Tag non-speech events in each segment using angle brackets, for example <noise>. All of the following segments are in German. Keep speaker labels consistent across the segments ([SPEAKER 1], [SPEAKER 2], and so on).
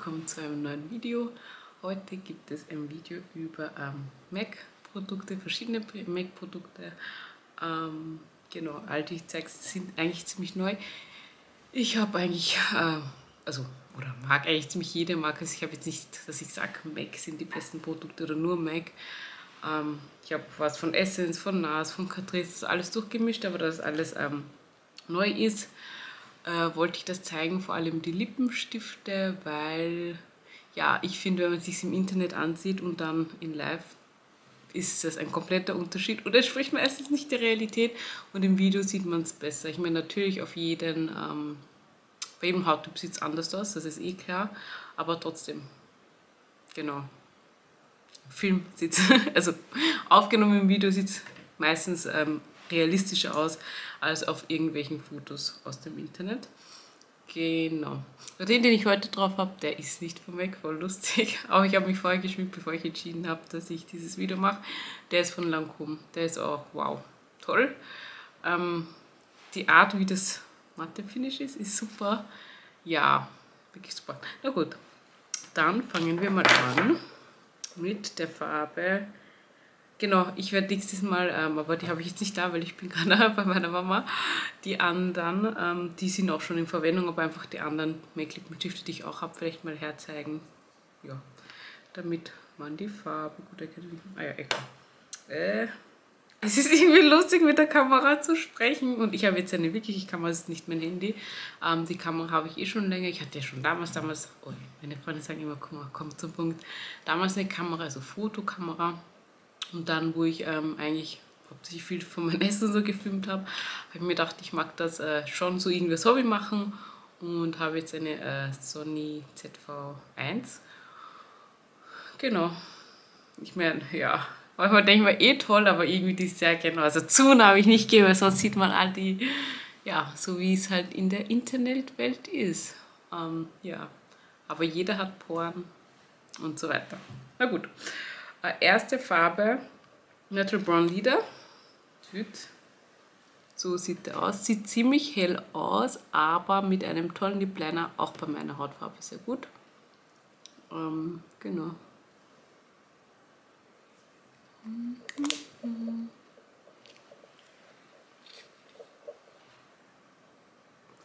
[SPEAKER 1] willkommen zu einem neuen Video. Heute gibt es ein Video über ähm, Mac-Produkte, verschiedene Mac-Produkte. Ähm, genau, all die ich zeige, sind eigentlich ziemlich neu. Ich habe eigentlich, äh, also, oder mag eigentlich ziemlich jede Marke. Also ich habe jetzt nicht, dass ich sage, Mac sind die besten Produkte oder nur Mac. Ähm, ich habe was von Essence, von NAS, von Catrice, alles durchgemischt, aber das alles ähm, neu ist äh, wollte ich das zeigen, vor allem die Lippenstifte, weil ja, ich finde, wenn man sich im Internet ansieht und dann in Live ist das ein kompletter Unterschied oder spricht meistens nicht der Realität und im Video sieht man es besser. Ich meine, natürlich auf jeden, ähm, bei jedem Hauttyp sieht es anders aus, das ist eh klar, aber trotzdem, genau. Film sieht <laughs> also aufgenommen im Video sieht es meistens ähm, realistischer aus als auf irgendwelchen Fotos aus dem Internet. Genau. Den, den ich heute drauf habe, der ist nicht von Mac, voll lustig. <laughs> Aber ich habe mich vorher geschminkt, bevor ich entschieden habe, dass ich dieses Video mache. Der ist von Lancôme. Der ist auch, wow, toll. Ähm, die Art, wie das Matte-Finish ist, ist super. Ja, wirklich super. Na gut, dann fangen wir mal an mit der Farbe Genau, ich werde nächstes Mal, ähm, aber die habe ich jetzt nicht da, weil ich bin <laughs> gerade bei meiner Mama. Die anderen, ähm, die sind auch schon in Verwendung, aber einfach die anderen Make-up-Stifte, die ich auch habe, vielleicht mal herzeigen. Ja, damit man die Farbe gut erkennen. Ah ja, egal. Äh, es ist irgendwie lustig, mit der Kamera zu sprechen. Und ich habe jetzt eine wirkliche Kamera, es ist nicht mein Handy. Ähm, die Kamera habe ich eh schon länger. Ich hatte ja schon damals, damals, oh, meine Freunde sagen immer, komm, komm zum Punkt. Damals eine Kamera, also Fotokamera und dann, wo ich ähm, eigentlich hauptsächlich viel von meinem Essen so gefilmt habe, habe ich mir gedacht, ich mag das äh, schon so irgendwie als Hobby machen und habe jetzt eine äh, Sony ZV1. Genau. Ich meine, ja, manchmal denke ich mir eh toll, aber irgendwie die sehr genau. Also Zoom habe ich nicht gegeben, sonst sieht man all die, ja, so wie es halt in der Internetwelt ist. Ähm, ja, aber jeder hat Poren und so weiter. Na gut. Äh, erste Farbe Natural Brown Leader. So sieht der aus. Sieht ziemlich hell aus, aber mit einem tollen Lip Liner, auch bei meiner Hautfarbe sehr gut. Ähm, genau.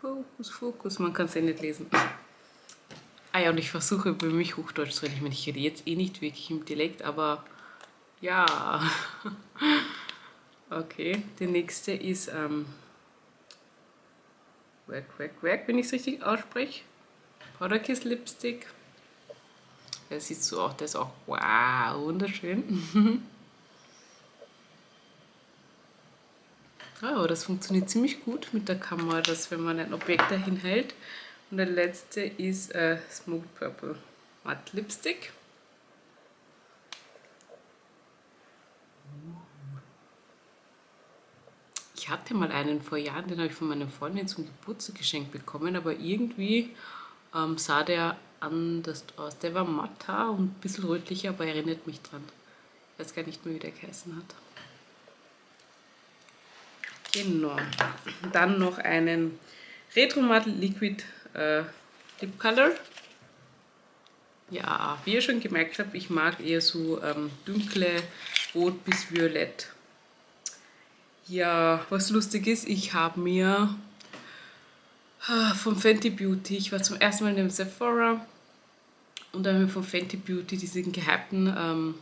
[SPEAKER 1] Fokus, Fokus, man kann es ja nicht lesen. Ah ja, und ich versuche über mich Hochdeutsch zu reden. Ich meine, ich rede jetzt eh nicht wirklich im Dialekt, aber ja. <laughs> Okay, die nächste ist ähm, Wack, Wack, Wack, wenn ich es richtig ausspreche. Powder Kiss Lipstick. Der sieht so auch, der ist auch wow, wunderschön. <laughs> oh, das funktioniert ziemlich gut mit der Kamera, dass wenn man ein Objekt dahin hält, und der letzte ist äh, Smoked Purple Matte Lipstick. Ich hatte mal einen vor Jahren, den habe ich von meiner Freundin zum Geburtstag geschenkt bekommen, aber irgendwie ähm, sah der anders aus. Der war matter und ein bisschen rötlicher, aber erinnert mich dran. Ich weiß gar nicht mehr, wie der geheißen hat. Genau. Dann noch einen Retro Matte Liquid äh, Lip Color. Ja, wie ihr schon gemerkt habt, ich mag eher so ähm, dunkle Rot bis Violett. Ja, was lustig ist, ich habe mir äh, von Fenty Beauty, ich war zum ersten Mal in dem Sephora und habe mir von Fenty Beauty diesen gehypten ähm,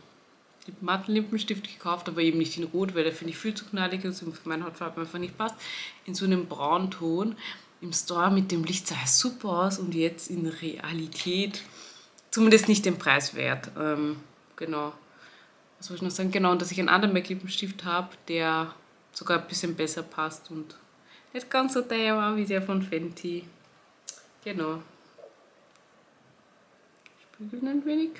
[SPEAKER 1] matten Lippenstift gekauft, aber eben nicht in Rot, weil der finde ich viel zu knallig und für meine Hautfarbe einfach nicht passt. In so einem Braunton im Store mit dem Licht sah es super aus und jetzt in Realität zumindest nicht den Preis wert. Ähm, genau. Was soll ich noch sagen? Genau, und dass ich einen anderen MAC-Lippenstift habe, der sogar ein bisschen besser passt und nicht ganz so teuer war wie der von Fenty. Genau. Spügeln ein wenig.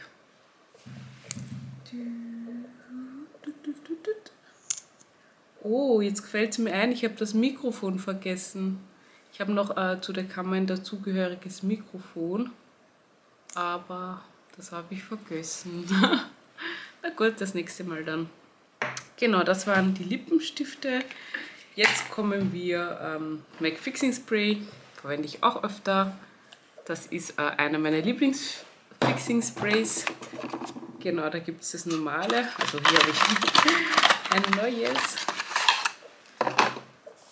[SPEAKER 1] Oh, jetzt fällt es mir ein, ich habe das Mikrofon vergessen. Ich habe noch äh, zu der Kamera ein dazugehöriges Mikrofon, aber das habe ich vergessen. <laughs> Na gut, das nächste Mal dann. Genau, das waren die Lippenstifte. Jetzt kommen wir ähm, MAC Fixing Spray, verwende ich auch öfter. Das ist äh, einer meiner Lieblings-Fixing-Sprays. Genau, da gibt es das normale. Also hier habe ich <laughs> ein neues.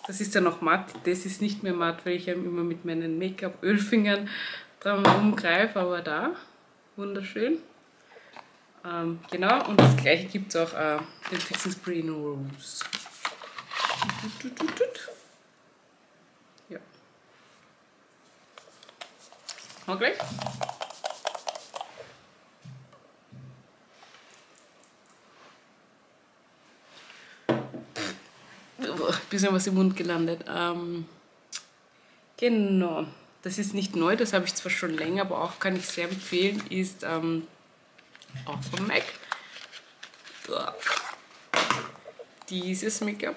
[SPEAKER 1] Das ist ja noch matt. Das ist nicht mehr matt, weil ich immer mit meinen Make-up-Ölfingern dran umgreife. Aber da, wunderschön. Ähm, genau, und das gleiche gibt es auch äh, den Fixing Spray in Rose. Ja. Mal gleich. Bisschen was im Mund gelandet. Ähm, genau. Das ist nicht neu, das habe ich zwar schon länger, aber auch kann ich sehr empfehlen, ist ähm, auch von MAC. Dieses Make-up.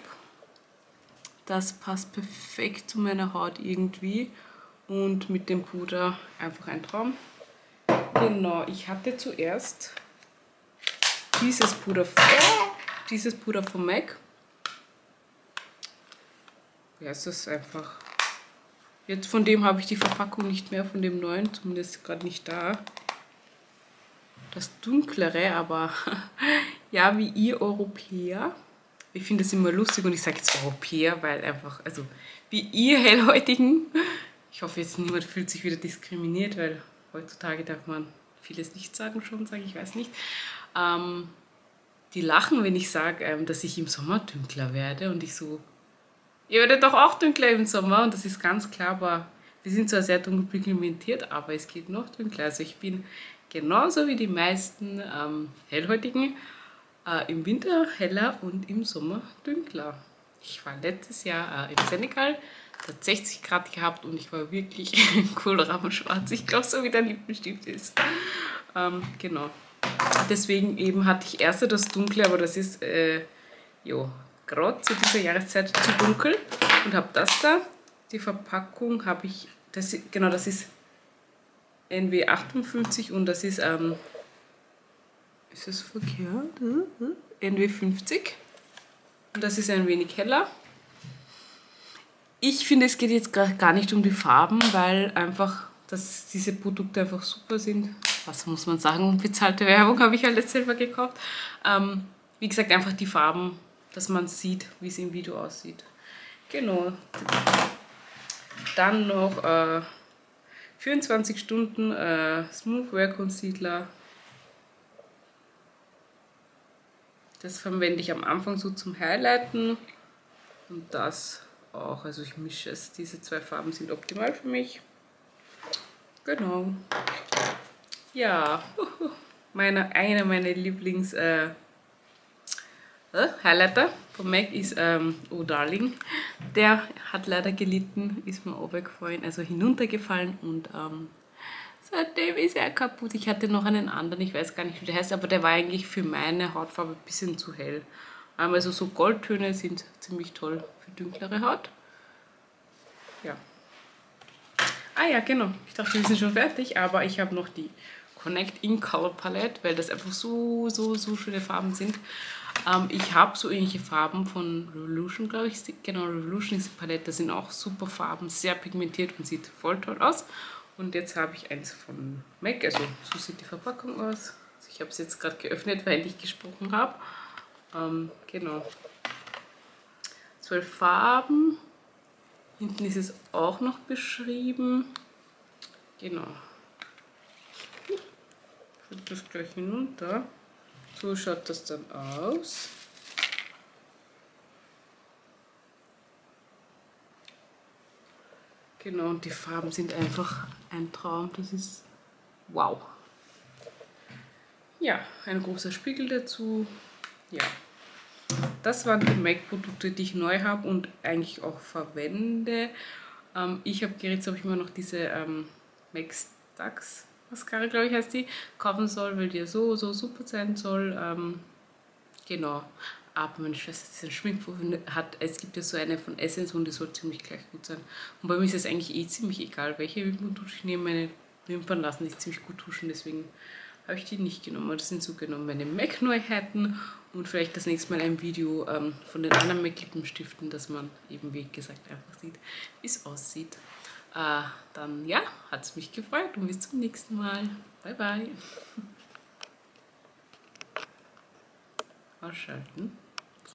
[SPEAKER 1] Das passt perfekt zu meiner Haut irgendwie und mit dem Puder einfach ein Traum. Genau, ich hatte zuerst dieses Puder, dieses Puder von MAC. Ja, es ist einfach. Jetzt von dem habe ich die Verpackung nicht mehr, von dem neuen, zumindest gerade nicht da das Dunklere, aber <laughs> ja, wie ihr Europäer. Ich finde das immer lustig und ich sage jetzt Europäer, weil einfach, also wie ihr Hellhäutigen. Ich hoffe jetzt niemand fühlt sich wieder diskriminiert, weil heutzutage darf man vieles nicht sagen schon, sage ich, weiß nicht. Ähm, die lachen, wenn ich sage, ähm, dass ich im Sommer dunkler werde und ich so, ihr werdet doch auch dunkler im Sommer und das ist ganz klar, aber wir sind zwar sehr dunkel pigmentiert, aber es geht noch dunkler. Also ich bin genauso wie die meisten ähm, Hellhäutigen äh, im Winter heller und im Sommer dunkler. Ich war letztes Jahr äh, im Senegal, hat 60 Grad gehabt und ich war wirklich <laughs> kohlrabenschwarz. Ich glaube, so wie der Lippenstift ist. Ähm, genau. Deswegen eben hatte ich erst das Dunkle, aber das ist äh, gerade zu dieser Jahreszeit zu dunkel und habe das da. Die Verpackung habe ich, das, genau, das ist NW58 und das ist, ähm, ist das verkehrt? NW50 und das ist ein wenig heller. Ich finde, es geht jetzt gar nicht um die Farben, weil einfach, dass diese Produkte einfach super sind. Was muss man sagen? Bezahlte Werbung <laughs> habe ich alles selber gekauft. Ähm, wie gesagt, einfach die Farben, dass man sieht, wie es im Video aussieht. Genau. Dann noch äh, 24 Stunden äh, Smooth Wear Concealer. Das verwende ich am Anfang so zum Highlighten und das auch. Also ich mische es. Diese zwei Farben sind optimal für mich. Genau. Ja, <laughs> meine, einer meiner Lieblings äh, Highlighter von MAC ist ähm, Oh Darling. Der hat leider gelitten, ist mir runtergefallen, also hinuntergefallen und ähm, seitdem ist er kaputt. Ich hatte noch einen anderen, ich weiß gar nicht, wie der heißt, aber der war eigentlich für meine Hautfarbe ein bisschen zu hell. Also so Goldtöne sind ziemlich toll für dunklere Haut. Ja. Ah ja, genau. Ich dachte, wir sind schon fertig, aber ich habe noch die Connect in Color Palette, weil das einfach so, so, so schöne Farben sind. Ähm, ich habe so ähnliche Farben von Revolution, glaube ich. Genau, Revolution ist die Palette. Das sind auch super Farben, sehr pigmentiert und sieht voll toll aus. Und jetzt habe ich eins von MAC, also so sieht die Verpackung aus. Also ich habe es jetzt gerade geöffnet, weil ich gesprochen habe. Ähm, genau. Zwölf Farben. Hinten ist es auch noch beschrieben. Genau. Ich das gleich hinunter. So schaut das dann aus. Genau, und die Farben sind einfach ein Traum. Das ist wow. Ja, ein großer Spiegel dazu. Ja, das waren die MAC-Produkte, die ich neu habe und eigentlich auch verwende. Ähm, ich habe jetzt habe ich mir noch diese ähm, MAC Stacks Mascara, glaube ich, heißt die, kaufen soll, weil die so, so super sein soll. Ähm, genau. Aber meine Schwester jetzt einen Schminkprofi hat, es gibt ja so eine von Essence und die soll ziemlich gleich gut sein. Und bei mir ist es eigentlich eh ziemlich egal, welche Wimperntusche ich nehme. Meine Wimpern lassen sich ziemlich gut tuschen, deswegen habe ich die nicht genommen. Das sind so genommen meine MAC-Neuheiten und vielleicht das nächste Mal ein Video ähm, von den anderen MAC-Lippenstiften, dass man eben, wie gesagt, einfach sieht, wie es aussieht. Äh, dann ja, hat es mich gefreut und bis zum nächsten Mal. Bye bye. <laughs> Ausschalten.